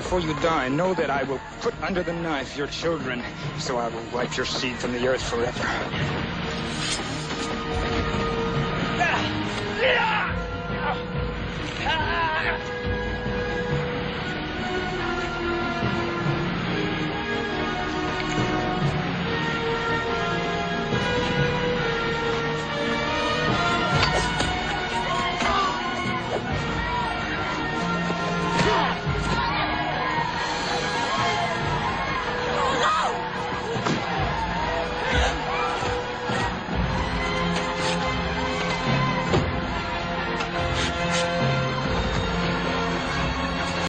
before you die, know that I will put under the knife your children, so I will wipe your seed from the earth forever.